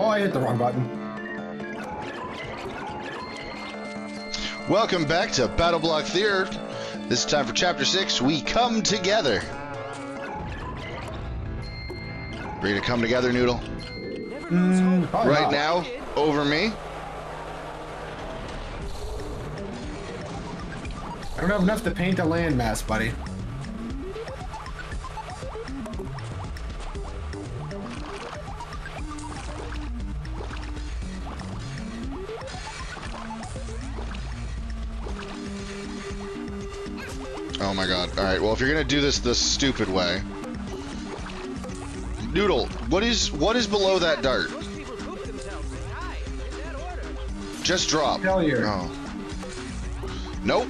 Oh, I hit the wrong button. Welcome back to Battle Block Theater. This is time for Chapter 6. We come together. Ready to come together, Noodle? Mm, Right not. now, over me. I don't have enough to paint a landmass, buddy. Oh my god. Alright, well if you're gonna do this the stupid way. Noodle, what is what is below that dart? Most people poop themselves in high, in that order. Just drop. Failure. Oh. Nope.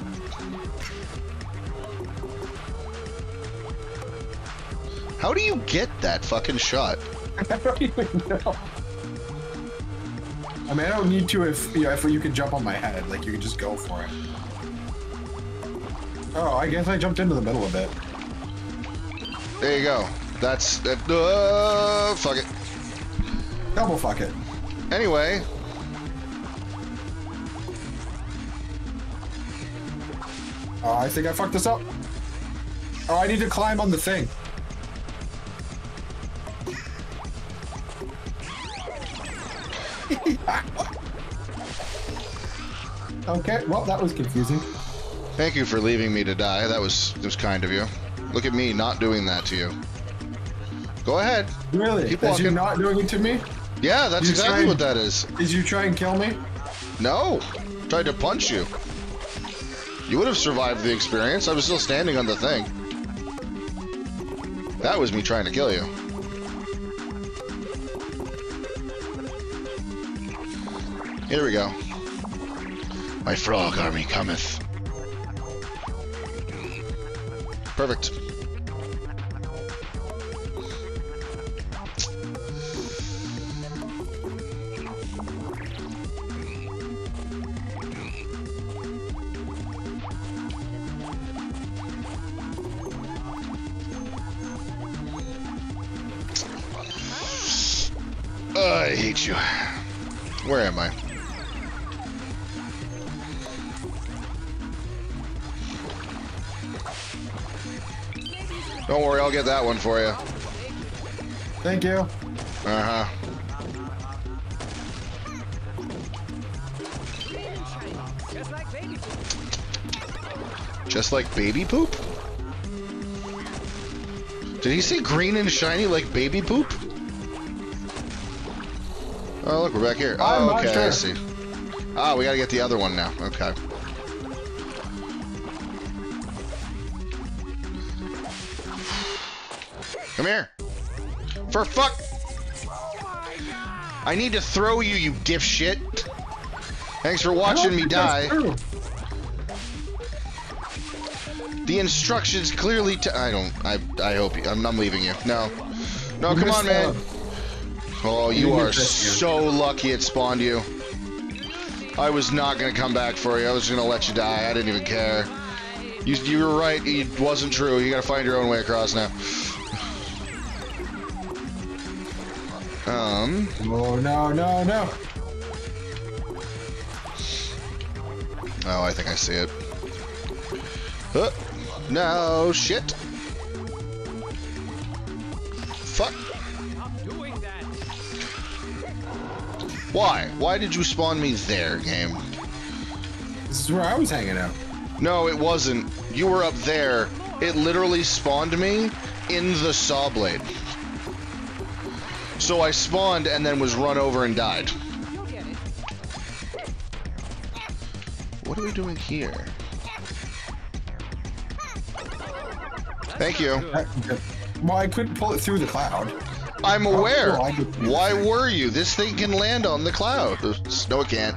How do you get that fucking shot? I don't even know. I mean, I don't need to if you know, if you can jump on my head, like you can just go for it. Oh, I guess I jumped into the middle a bit. There you go. That's that. Uh, fuck it. Double fuck it. Anyway, Oh, I think I fucked this up. Oh, I need to climb on the thing. okay, well, that was confusing. Thank you for leaving me to die. That was was kind of you. Look at me not doing that to you. Go ahead. Really? Keep Is you walking. not doing it to me? Yeah, that's You exactly what that is. Did you try and kill me? No. Tried to punch you. You would have survived the experience. I was still standing on the thing. That was me trying to kill you. Here we go. My frog army cometh. Perfect. I hate you. Where am I? Don't worry, I'll get that one for you. Thank you. Uh huh. Just like baby poop. Just like baby poop? Did he say green and shiny like baby poop? Oh, look, we're back here. Oh, okay, I see. Ah, we gotta get the other one now. Okay. Here. For fuck. I need to throw you, you dipshit. Thanks for watching me die. The instructions clearly. I don't. I. I hope you. I'm, I'm leaving you. No. No, come on, man. Oh, you are so lucky it spawned you. I was not gonna come back for you. I was gonna let you die. I didn't even care. You, you were right. It wasn't true. You gotta find your own way across now. Um. Oh, no, no, no. Oh, I think I see it. Uh, no shit. Fuck. Stop doing that. Why? Why did you spawn me there, game? This is where I was hanging out. No, it wasn't. You were up there. It literally spawned me in the saw blade. So I spawned and then was run over and died. You'll get it. What are we doing here? Thank you. Well, I couldn't pull it through the cloud. I'm oh, aware. cool, I Why were you? This thing can land on the cloud. No, it can't.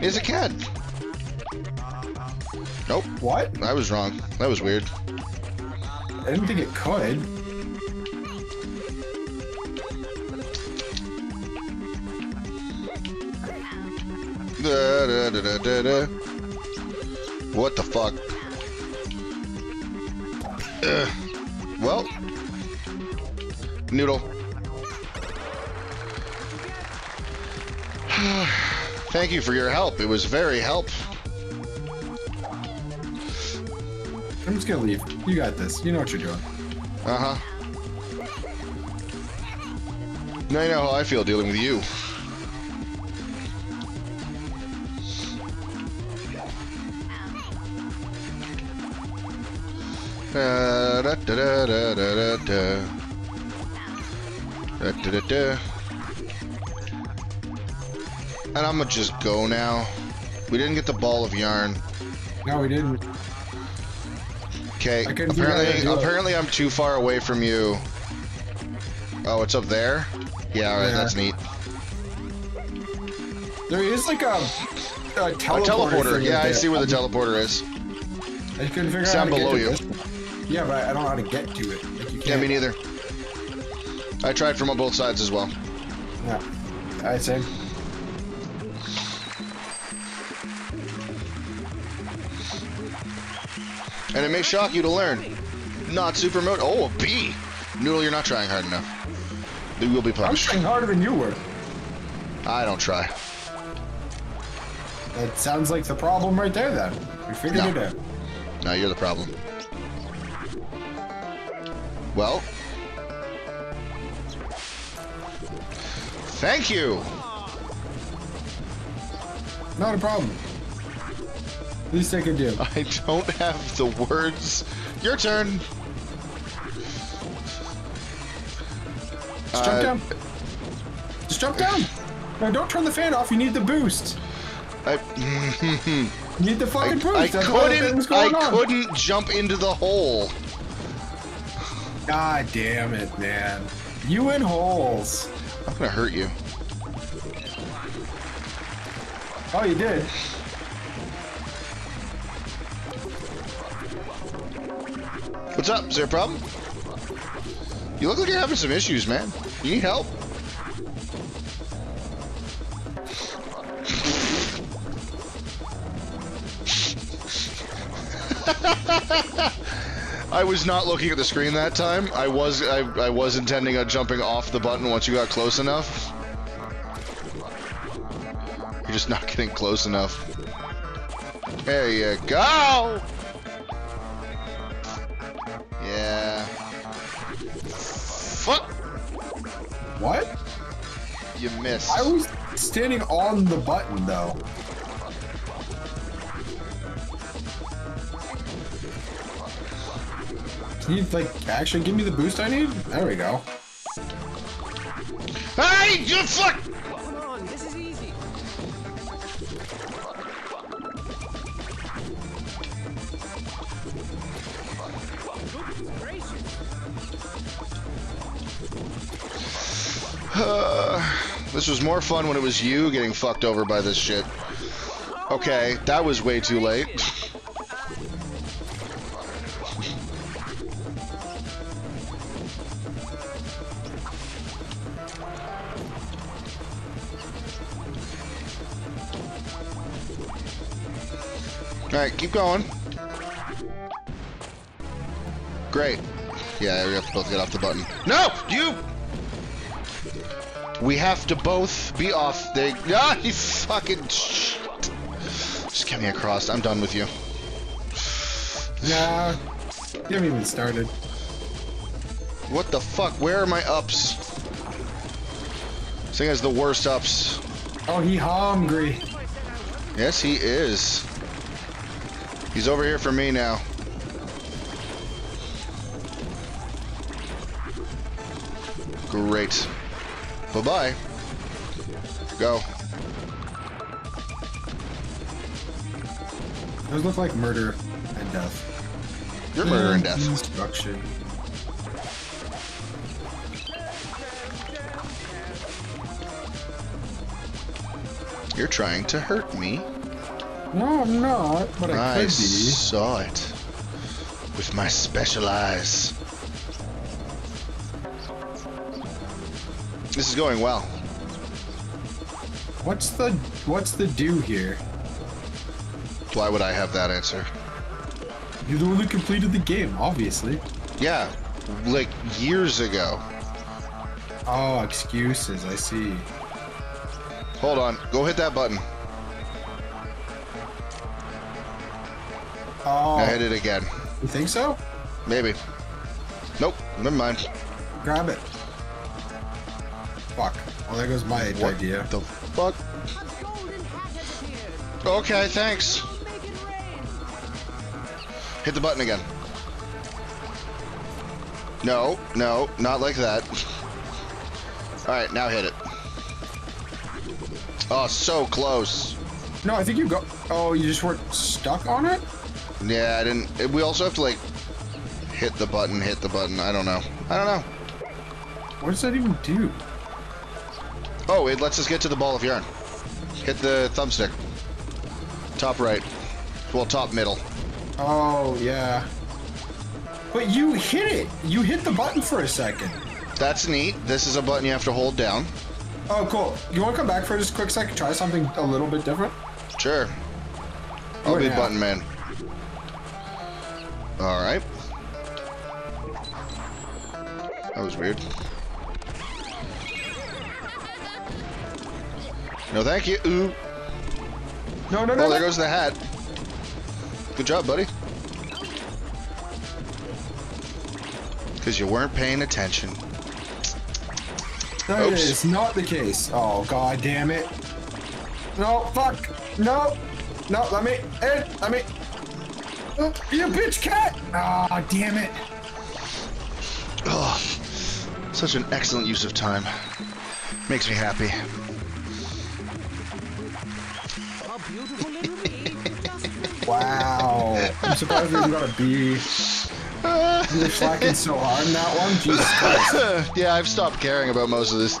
Yes, it can. Nope, What? I was wrong. That was weird. I didn't think it could. Da, da, da. What the fuck? Ugh. Well, noodle. Thank you for your help. It was very help. I'm just gonna leave. You got this. You know what you're doing. Uh huh. Now you know how I feel dealing with you. Da, da, da, da, da, da, da. Da, da, da, da. And I'm gonna just go now. We didn't get the ball of yarn. No, we didn't. Okay. Apparently, apparently I'm too far away from you. Oh, it's up there. Yeah, all right, Yeah. that's neat. There is like a, a A teleporter. teleporter. Yeah, I see where the teleporter is. I couldn't figure It's out to below you. this. Yeah, but I don't know how to get to it. Like you Yeah, can't. me neither. I tried from on both sides as well. Yeah. I say. And it may shock you to learn. Not super mode. Oh, a B. Noodle, you're not trying hard enough. You will be punished. I'm trying harder than you were. I don't try. That sounds like the problem right there. Then we figured No. it out. No, you're the problem. Well. Thank you. Not a problem. Least I can do. I don't have the words. Your turn. Just jump Uh, down. Just jump down. No, don't turn the fan off. You need the boost. I, You need the fucking boost. I I couldn't. I on. couldn't jump into the hole. God damn it, man. You in holes. I'm gonna hurt you. Oh, you did. What's up? Is there a problem? You look like you're having some issues, man. You need help? I was not looking at the screen that time. I was I, I was intending on jumping off the button once you got close enough. You're just not getting close enough. There you go! Yeah. Fuck! What? You missed. I was standing on the button, though. Can you, like, actually give me the boost I need? There we go. Hey, you fuck! This is easy. Goodness. This was more fun when it was you getting fucked over by this shit. Okay, that was way too late. Alright, keep going. Great. Yeah, we have to both get off the button. No! You! We have to both be off. They. Ah, you fucking. Shit. Just get me across. I'm done with you. Nah, you haven't even started. What the fuck? Where are my ups? This thing has the worst ups. Oh, he hungry. Yes, he is. He's over here for me now. Great. Bye bye. Go. Those look like murder and death. You're murder and death. Destruction. You're trying to hurt me. No, I'm not, but I, I could be. saw it with my special eyes. This is going well. What's the what's the do here? Why would I have that answer? You're the one who completed the game, obviously. Yeah, like years ago. Oh, excuses. I see. Hold on. Go hit that button. It again. you think so? Maybe. Nope. Never mind. Grab it. Fuck. Well, there goes my What idea. the fuck? Golden hat appeared. Okay, thanks. Make it rain. Hit the button again. No, no, not like that. Alright, now hit it. Oh, so close. No, I think you go. Oh, you just weren't stuck on it? Yeah, I didn't. eh, We also have to, like, hit the button, hit the button. I don't know. I don't know. What does that even do? Oh, it lets us get to the ball of yarn. Hit the thumbstick. Top right. Well, top middle. Oh, yeah. But you hit it. You hit the button for a second. That's neat. This is a button you have to hold down. Oh, cool. You want to come back for just a quick second? Try something a little bit different? Sure. I'll Oh, be yeah. button man. Alright. That was weird. No, thank you. Ooh. No, no, no. Oh, there no. goes the hat. Good job, buddy. Because you weren't paying attention. That Oops. is not the case. Oh, god damn it. No, fuck. No. No, let me in. Let me. Oh, you bitch cat. Ah, damn it. Oh, such an excellent use of time. Makes me happy. A beautiful little. Wow. I'm surprised we even got a B. You were slacking so hard in that one. Jesus Christ. yeah, I've stopped caring about most of this.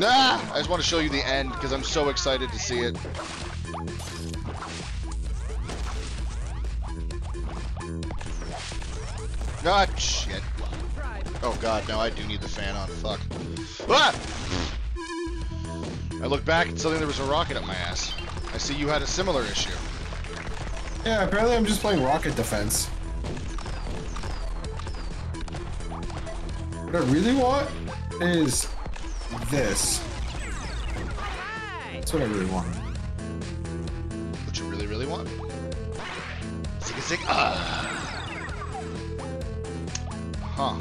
Ah! I just want to show you the end because I'm so excited to see it. God, shit. Oh god, no, I do need the fan on. Fuck. Ah! I look back and suddenly there was a rocket up my ass. I see you had a similar issue. Yeah, apparently I'm just playing Rocket Defense. What I really want is this. That's what I really want. What you really, really want? Zig zig. Ah. Huh.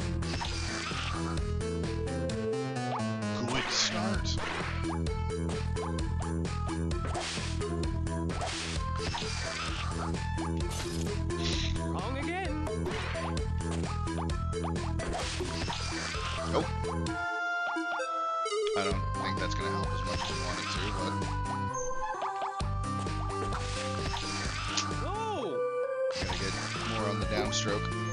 Who start? Wrong again. Nope. I don't think that's gonna help as much as I wanted to, but Oh. gotta get more on the downstroke.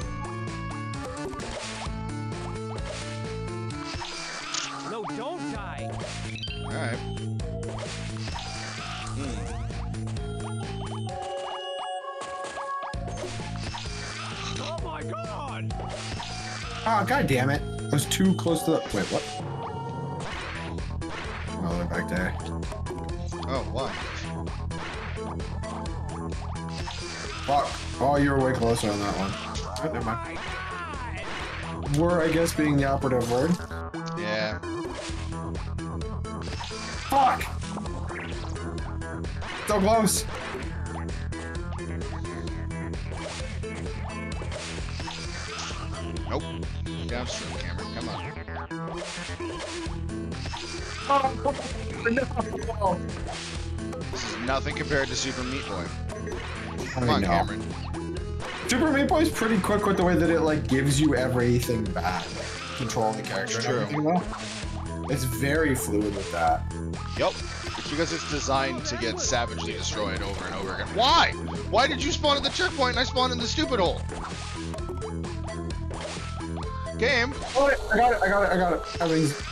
Die. Alright. Oh my god. Ah, god damn it. I was too close to the. Wait, what? Oh, they're back there. Oh, why? Fuck. Oh, you were way closer on that one. Oh, never mind. My god. Were, I guess, being the operative word. Fuck! So close. Nope. Downstroke camera. Come on. Oh, no. This is nothing compared to Super Meat Boy. I Come on, know. Cameron. Super Meat Boy's pretty quick with the way that it like gives you everything back. Controlling the character It's true. It's very fluid with that. Yep. It's because it's designed to get savagely destroyed over and over again. Why? Why did you spawn at the checkpoint and I spawned in the stupid hole? Game? Oh, I got it, I got it, I got it. Everything's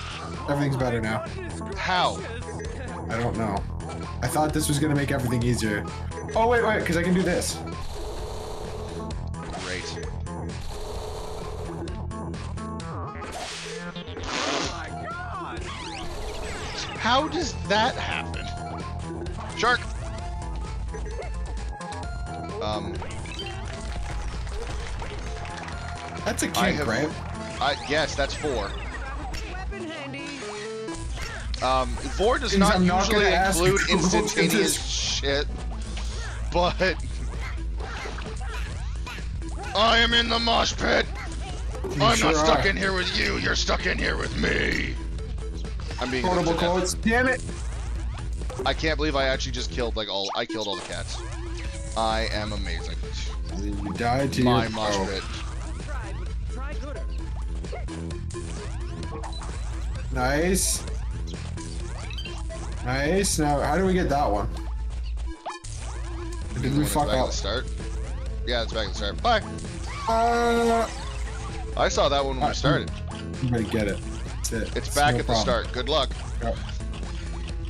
everything's better now. How? I don't know. I thought this was gonna make everything easier. Oh wait, wait, because I can do this. How does that happen? Shark! Um, That's a kink, have- right? I, yes, that's four. Um, Vor does not I'm usually include instantaneous shit, but I am in the mosh pit. I'm sure not stuck are. in here with you. You're stuck in here with me. I'm being legit. Damn it. I can't believe I actually just killed like all. I killed all the cats. I am amazing. You died to My your mosh pit. Tried, but try gooder. Nice. Nice. Now, how do we get that one? Did we fuck back up? the start? Yeah, it's back at the start. Bye. Uh, I saw that one when I, we started. I'm gonna get it. That's it. It's back no at the start. Good luck. Yep.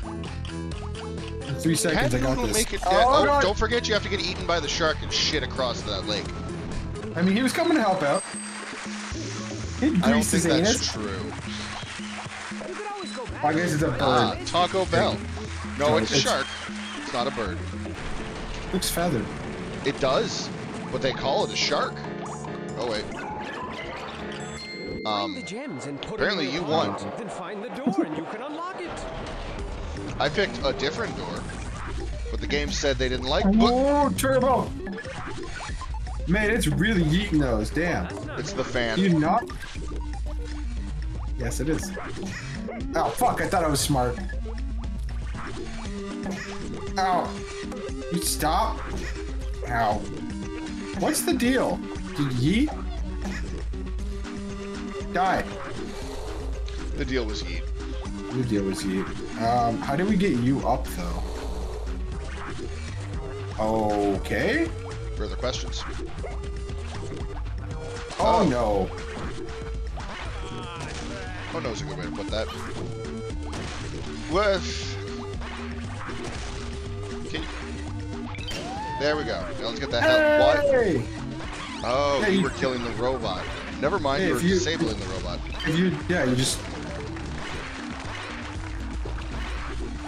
In three seconds, I got this. make it? oh, Oh, don't forget you have to get eaten by the shark and shit across that lake. I mean, he was coming to help out. He I don't think that's anus. true. You could always go back. I guess it's a bird. Ah, Taco Bell. No, No, it's a it's- shark. It's not a bird. Looks feathered. It does, but they call it a shark. Oh wait. Find Um, the gems and put apparently them you in won. Then find the door and you can unlock it. I picked a different door, but the game said they didn't like. But Whoa, turbo! Man, it's really eating those. Damn. That's it's the fan. Do you not? Yes, it is. Oh, fuck. I thought I was smart. Ow. You stop? Ow. What's the deal? Did yeet? Die. The deal was eat. The deal was yeet. Um, how do we get you up, though? Okay. Further questions? Oh, Oh. no. Oh no, is a good way to put that. What? You... There we go. Now let's get the hell. What? Hey! Oh, Hey, you- were killing the robot. Never mind, Hey, you're you- disabling the robot. If you, yeah, you just.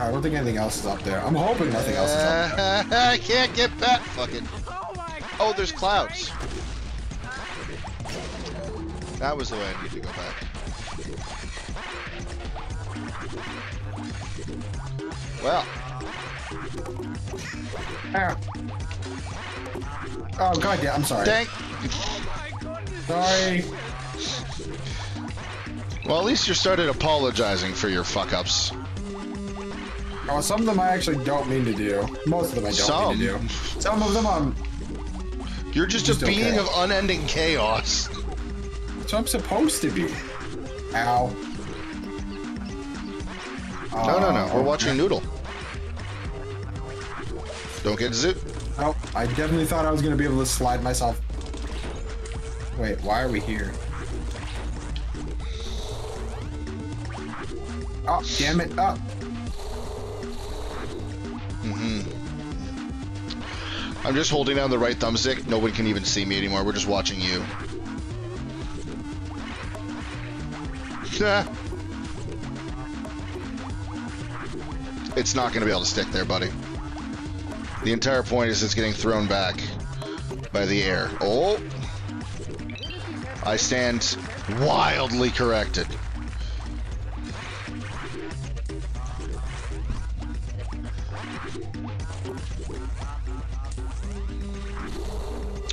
I don't think anything else is up there. I'm hoping nothing else is up there. I can't get back. Fucking. Oh Oh, there's clouds. That was the way I need to go back. Well, Ah. Oh god, yeah, I'm sorry. thank. Sorry. Well, at least you started apologizing for your fuck ups. Oh, some of them I actually don't mean to do. Most of them I don't Some. mean to do. Some of them I'm. You're just, Just a being okay. of unending chaos. So I'm supposed to be. Ow. No, no, no. We're oh, watching Noodle. Don't get zipped. Nope. Oh, I definitely thought I was gonna be able to slide myself. Wait, why are we here? Oh, damn it! Oh, I'm just holding down the right thumbstick. No one can even see me anymore. We're just watching you. Ah. It's not going to be able to stick there, buddy. The entire point is it's getting thrown back by the air. Oh! I stand wildly corrected.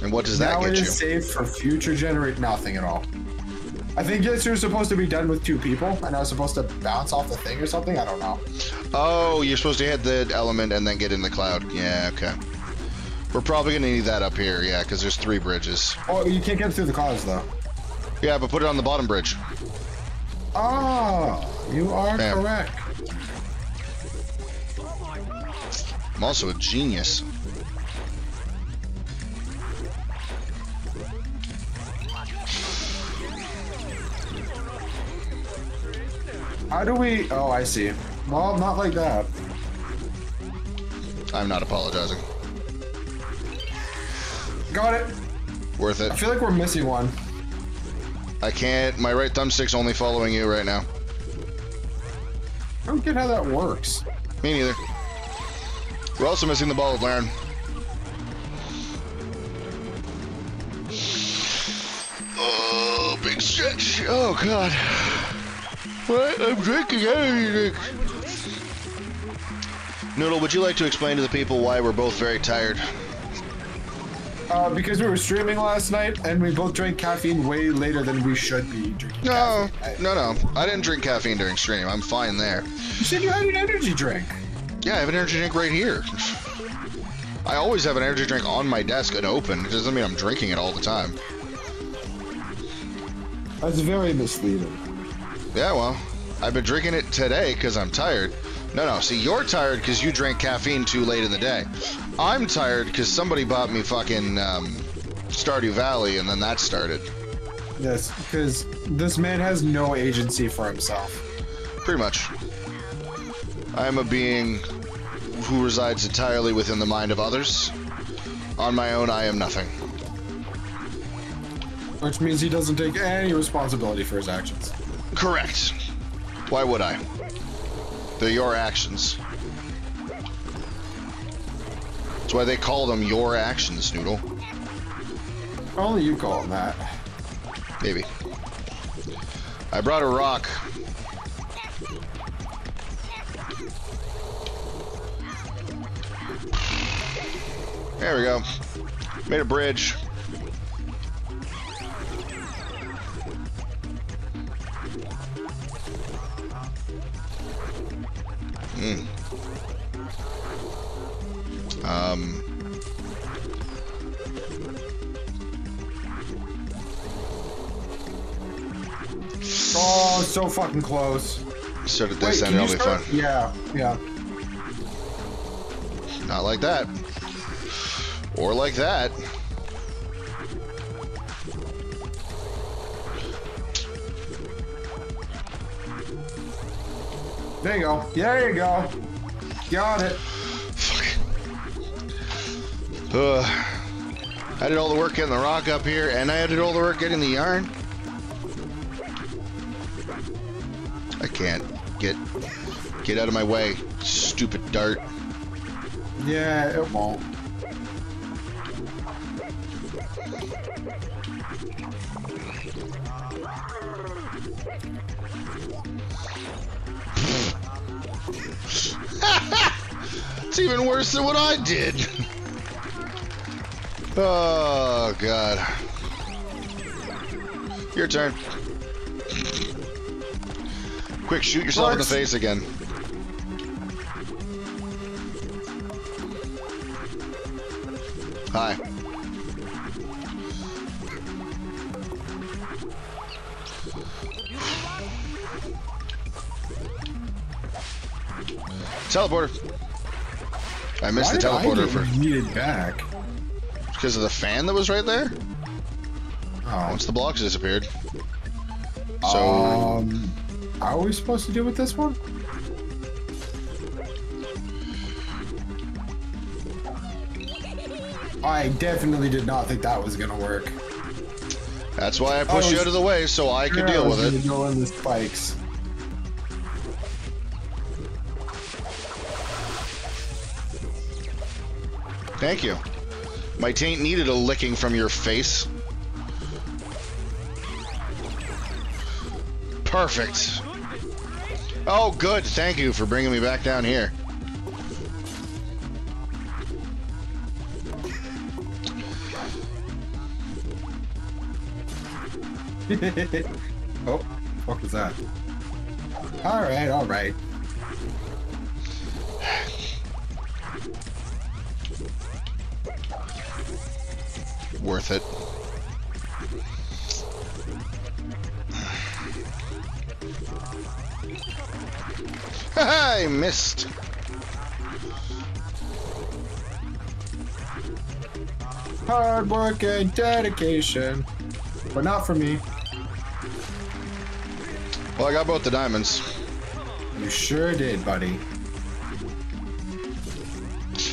And what does that now it get is you? saved for future generate nothing at all. I think yes, you're supposed to be done with two people, and I was supposed to bounce off the thing or something. I don't know. Oh, you're supposed to hit the element and then get in the cloud. Yeah, okay. We're probably gonna need that up here, yeah, because there's three bridges. Oh, you can't get through the clouds though. Yeah, but put it on the bottom bridge. Ah, you are Bam. correct. I'm also a genius. How do we? Oh, I see. Well, not like that. I'm not apologizing. Got it. Worth it. I feel like we're missing one. I can't. My right thumbstick's only following you right now. I don't get how that works. Me neither. We're also missing the ball with Laren. Oh, big stretch. Oh, God. What? I'm drinking energy drink. Noodle, would you like to explain to the people why we're both very tired? Uh, because we were streaming last night and we both drank caffeine way later than we should be drinking. No, caffeine. no, no. I didn't drink caffeine during stream. I'm fine there. You said you had an energy drink. Yeah, I have an energy drink right here. I always have an energy drink on my desk and open. It doesn't mean I'm drinking it all the time. That's very misleading. Yeah, well, I've been drinking it today because I'm tired. No, no. See, you're tired because you drank caffeine too late in the day. I'm tired because somebody bought me fucking um, Stardew Valley, and then that started. Yes, because this man has no agency for himself. Pretty much. I am a being who resides entirely within the mind of others. On my own, I am nothing. Which means he doesn't take any responsibility for his actions. Correct. Why would I? They're your actions. Why they call them your actions, Noodle. Only you call them that. Maybe. I brought a rock. There we go. Made a bridge. Hmm. Um. Oh, so fucking close. Start at Wait, this can end, it'll be fun. Yeah, yeah. Not like that. Or like that. There you go. There you go. Got it. Ugh. I did all the work getting the rock up here, and I did all the work getting the yarn. I can't get get out of my way, stupid dart. Yeah, it won't. It's even worse than what I did. Oh god. Your turn. Quick, shoot yourself in the face again. Hi. Teleporter. I missed Why the I teleporter get for yeeted back? Because of the fan that was right there. Oh. Once the blocks disappeared. So Um, are we supposed to deal with this one? I definitely did not think that was gonna work. that's why I pushed Oh, you out of the way so I could deal I with it. Go in the spikes. Thank you. My taint needed a licking from your face. Perfect. Oh, good. Thank you for bringing me back down here. oh, what was that? Alright, All right, Worth it. I missed. Hard work and dedication, but not for me. Well, I got both the diamonds. You sure did, buddy.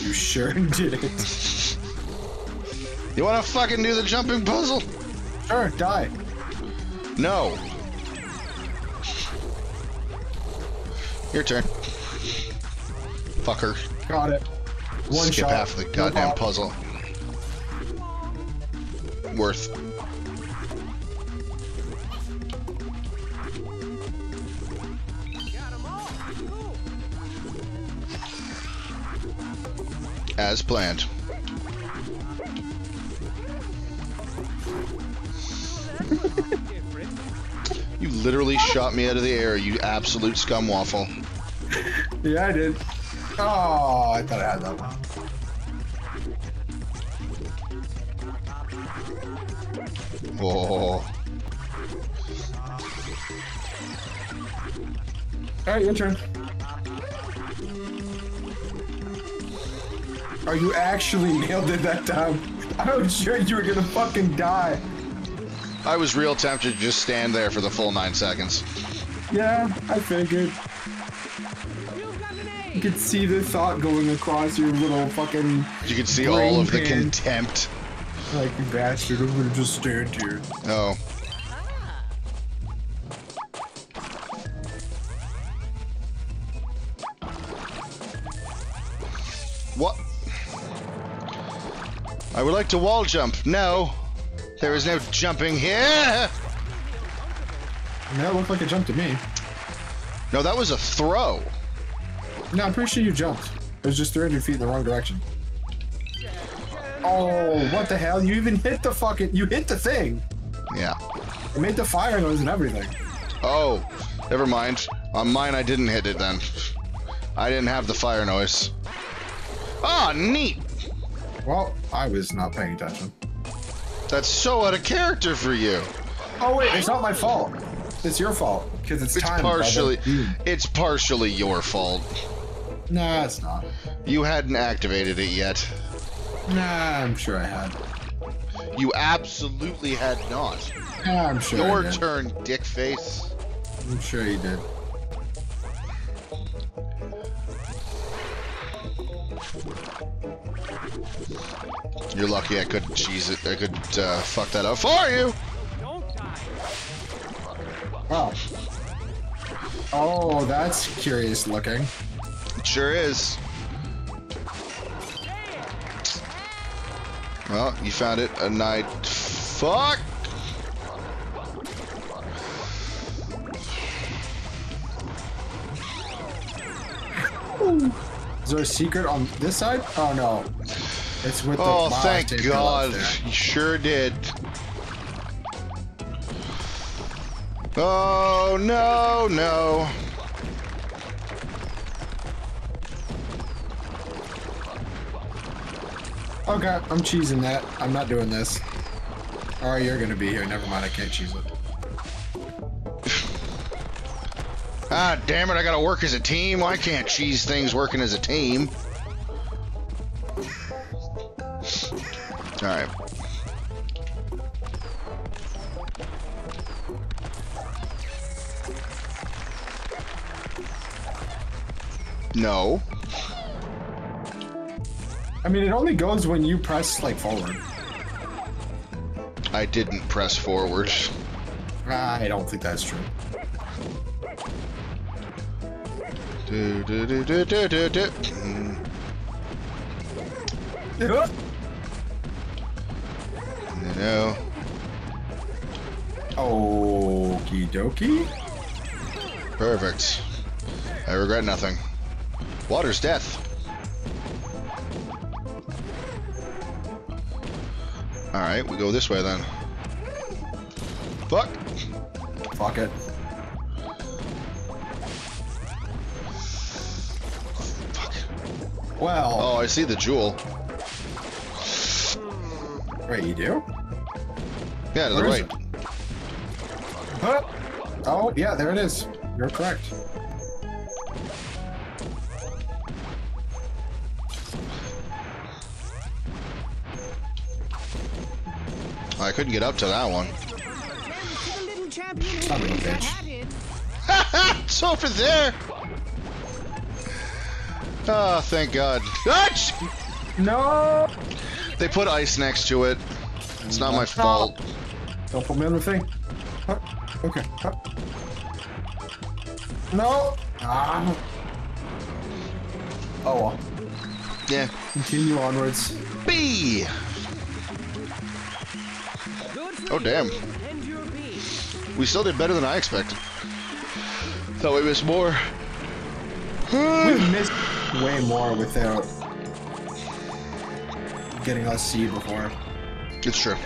You sure did it. You wanna fucking do the jumping puzzle? Sure, die. No. Your turn. Fucker. Got it. One Skip shot. half the goddamn no puzzle. Worth. As planned. Literally shot me out of the air, you absolute scum waffle. Yeah, I did. Oh, I thought I had that one. Oh. All right, your turn. Oh, you actually nailed it that time. I was sure you were gonna fucking die. I was real tempted to just stand there for the full nine seconds. Yeah, I figured. You've got an A. You could see the thought going across your little fucking You could see all of the contempt. like you bastard. I'm gonna just stand here. Oh. What? I would like to wall jump. No. There is no jumping here. That looked like a jump to me. No, that was a throw. No, I'm pretty sure you jumped. It was just 300 feet in the wrong direction. Oh, what the hell? You even hit the fucking. You hit the thing. Yeah. You made the fire noise and everything. Oh, never mind. On mine, I didn't hit it then. I didn't have the fire noise. Ah, neat. Well, I was not paying attention. That's so out of character for you. Oh wait, it's not my fault. It's your fault because it's, It's timed by the partially, it's partially your fault. Nah, it's not. You hadn't activated it yet. Nah, I'm sure I had. You absolutely had not. Nah, I'm sure. I Your did. turn, dick face. I'm sure you did. You're lucky I couldn't cheese it. I could uh, fuck that up for you. Oh. Oh, that's curious looking. It sure is. Well, you found it a night. Fuck. There a secret on this side? Oh no. It's with the Oh, thank taped it up God. You sure did. Oh, no, no. Okay, I'm cheesing that. I'm not doing this. Oh, you're gonna be here. Never mind, I can't cheese it. Ah, damn it, I gotta work as a team. Why can't cheese things working as a team? Alright. No. I mean, it only goes when you press like forward. I didn't press forward. I don't think that's true. Do, do, do, do, do, do, do. Mm, No. Okie dokie. Perfect. I regret nothing. Water's death. Alright, we go this way then. Fuck! Fuck it. Well, Oh, I see the jewel. wait, you do? Yeah, to the right. Huh? Oh, yeah, there it is. You're correct. I couldn't get up to that one. The little Son of a bitch. it's over there! Oh, thank God. Ouch! No! They put ice next to it. It's not my fault. Don't put me on the thing. Huh? Okay. Huh? No! Ah. Oh well. Yeah. Continue onwards. B! Oh, damn. you and your bee. We still did better than I expected. Thought we missed more. We missed way more without getting us see before. It's true.